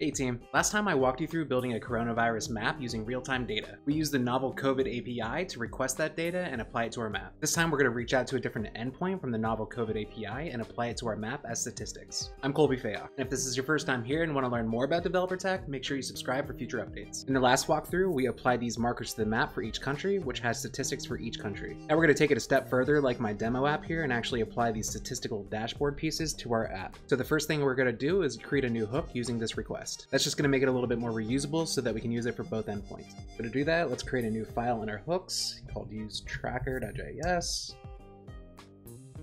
Hey team, last time I walked you through building a coronavirus map using real-time data. We used the novel COVID API to request that data and apply it to our map. This time we're going to reach out to a different endpoint from the novel COVID API and apply it to our map as statistics. I'm Colby Fayock, and if this is your first time here and want to learn more about developer tech, make sure you subscribe for future updates. In the last walkthrough, we applied these markers to the map for each country, which has statistics for each country. Now we're going to take it a step further like my demo app here and actually apply these statistical dashboard pieces to our app. So the first thing we're going to do is create a new hook using this request. That's just going to make it a little bit more reusable so that we can use it for both endpoints. So to do that, let's create a new file in our hooks called usetracker.js.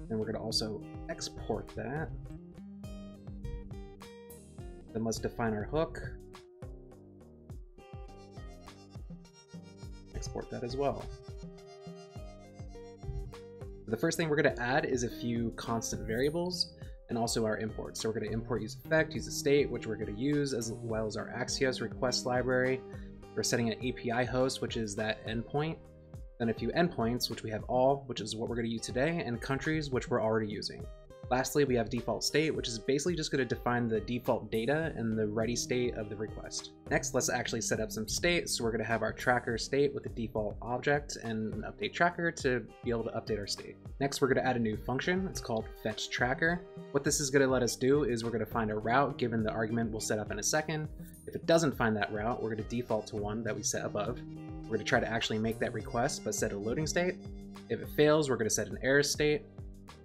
And we're going to also export that. Then let's define our hook. Export that as well. The first thing we're going to add is a few constant variables and also our imports. So we're going to import use effect, use a state, which we're going to use, as well as our Axios request library. We're setting an API host, which is that endpoint. Then a few endpoints, which we have all, which is what we're going to use today, and countries, which we're already using. Lastly, we have default state, which is basically just going to define the default data and the ready state of the request. Next, let's actually set up some state. So we're going to have our tracker state with the default object and an update tracker to be able to update our state. Next, we're going to add a new function. It's called fetch tracker. What this is going to let us do is we're going to find a route given the argument we'll set up in a second. If it doesn't find that route, we're going to default to one that we set above. We're going to try to actually make that request, but set a loading state. If it fails, we're going to set an error state.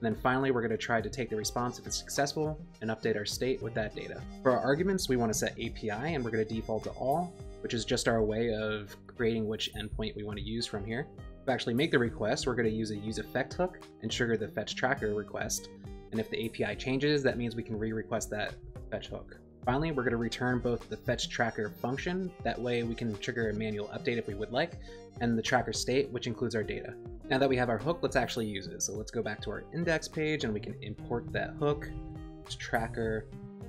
And then finally, we're going to try to take the response if it's successful and update our state with that data. For our arguments, we want to set API and we're going to default to all, which is just our way of creating which endpoint we want to use from here. To actually make the request, we're going to use a use effect hook and trigger the fetch tracker request. And if the API changes, that means we can re-request that fetch hook. Finally, we're going to return both the fetch tracker function, that way we can trigger a manual update if we would like, and the tracker state, which includes our data. Now that we have our hook, let's actually use it. So let's go back to our index page and we can import that hook, tracker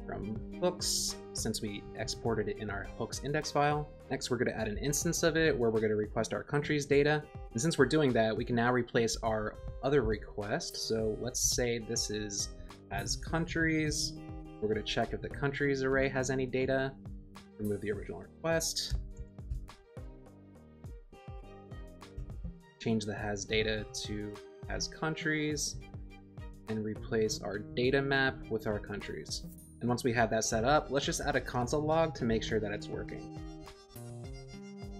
from hooks, since we exported it in our hooks index file. Next, we're going to add an instance of it where we're going to request our country's data. And since we're doing that, we can now replace our other request. So let's say this is as countries we're going to check if the countries array has any data. Remove the original request. Change the has data to has countries and replace our data map with our countries. And once we have that set up, let's just add a console log to make sure that it's working.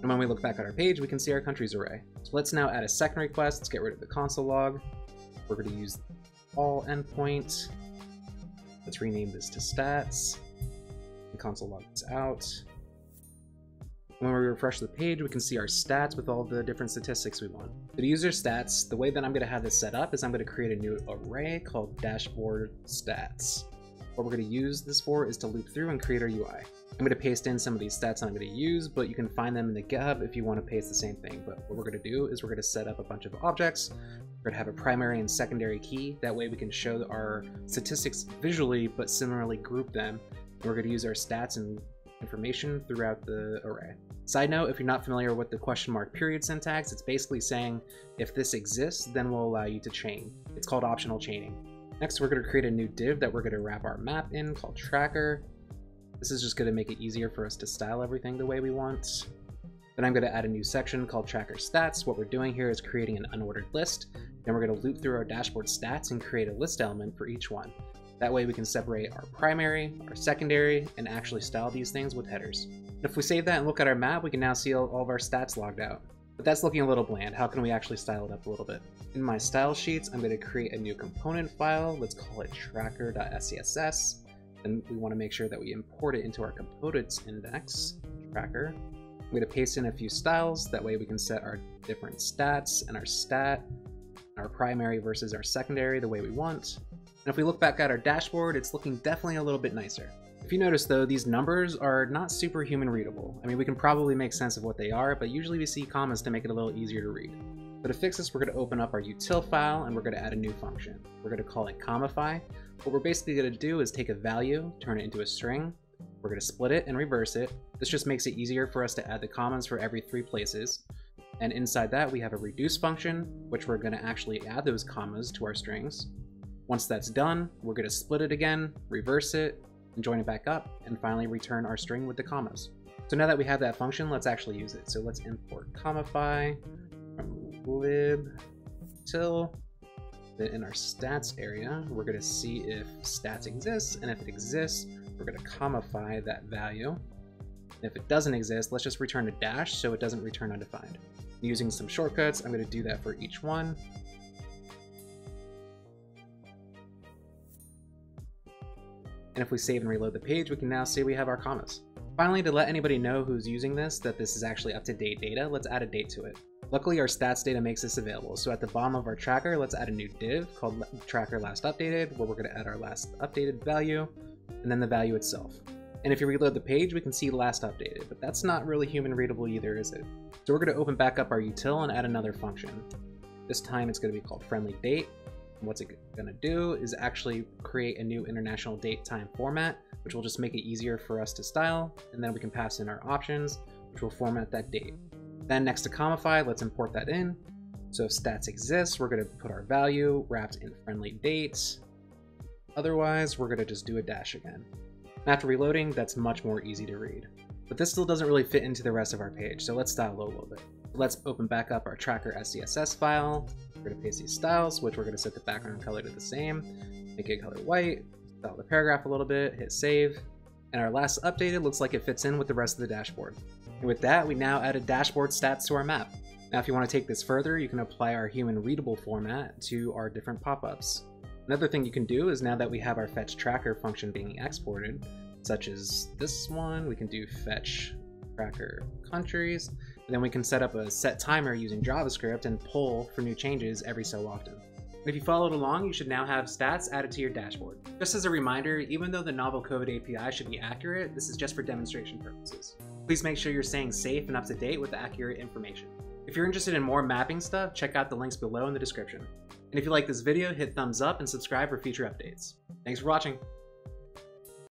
And when we look back at our page, we can see our countries array. So let's now add a second request. Let's get rid of the console log. We're going to use all endpoint Let's rename this to stats. The console logs out. When we refresh the page, we can see our stats with all the different statistics we want. To use our stats, the way that I'm going to have this set up is I'm going to create a new array called dashboard stats. What we're going to use this for is to loop through and create our UI. I'm going to paste in some of these stats I'm going to use, but you can find them in the GitHub if you want to paste the same thing. But what we're going to do is we're going to set up a bunch of objects. We're going to have a primary and secondary key. That way we can show our statistics visually, but similarly group them. We're going to use our stats and information throughout the array. Side note, if you're not familiar with the question mark period syntax, it's basically saying if this exists, then we'll allow you to chain. It's called optional chaining. Next, we're going to create a new div that we're going to wrap our map in called tracker. This is just going to make it easier for us to style everything the way we want. Then I'm going to add a new section called tracker stats. What we're doing here is creating an unordered list. Then we're going to loop through our dashboard stats and create a list element for each one. That way we can separate our primary, our secondary, and actually style these things with headers. And if we save that and look at our map, we can now see all of our stats logged out. But that's looking a little bland. How can we actually style it up a little bit? In my style sheets, I'm going to create a new component file. Let's call it tracker.scss and we want to make sure that we import it into our components index tracker. I'm going to paste in a few styles, that way we can set our different stats and our stat, our primary versus our secondary the way we want. And if we look back at our dashboard, it's looking definitely a little bit nicer. If you notice though, these numbers are not super human readable. I mean, we can probably make sense of what they are, but usually we see commas to make it a little easier to read. But to fix this, we're going to open up our util file and we're going to add a new function. We're going to call it commify. What we're basically going to do is take a value, turn it into a string. We're going to split it and reverse it. This just makes it easier for us to add the commas for every three places. And inside that, we have a reduce function, which we're going to actually add those commas to our strings. Once that's done, we're going to split it again, reverse it, and join it back up, and finally return our string with the commas. So now that we have that function, let's actually use it. So let's import commify from lib util then in our stats area, we're going to see if stats exists, and if it exists, we're going to commify that value. And if it doesn't exist, let's just return a dash so it doesn't return undefined. Using some shortcuts, I'm going to do that for each one. And if we save and reload the page, we can now see we have our commas. Finally, to let anybody know who's using this that this is actually up-to-date data, let's add a date to it. Luckily, our stats data makes this available, so at the bottom of our tracker, let's add a new div called tracker last updated, where we're going to add our last updated value, and then the value itself. And if you reload the page, we can see last updated, but that's not really human readable either, is it? So we're going to open back up our util and add another function. This time it's going to be called friendly date, what's it to do is actually create a new international date time format, which will just make it easier for us to style. And then we can pass in our options, which will format that date. Then next to commify, let's import that in. So if stats exists, we're to put our value wrapped in friendly dates. Otherwise, we're to just do a dash again. And after reloading, that's much more easy to read. But this still doesn't really fit into the rest of our page, so let's style a little bit. Let's open back up our tracker SCSS file. We're going to paste these styles, which we're going to set the background color to the same, make it color white, style the paragraph a little bit, hit save, and our last updated looks like it fits in with the rest of the dashboard. And with that, we now added dashboard stats to our map. Now if you want to take this further, you can apply our human readable format to our different pop-ups. Another thing you can do is now that we have our fetch tracker function being exported, such as this one, we can do fetch tracker countries, then we can set up a set timer using JavaScript and pull for new changes every so often. If you followed along, you should now have stats added to your dashboard. Just as a reminder, even though the novel COVID API should be accurate, this is just for demonstration purposes. Please make sure you're staying safe and up to date with accurate information. If you're interested in more mapping stuff, check out the links below in the description. And if you like this video, hit thumbs up and subscribe for future updates. Thanks for watching!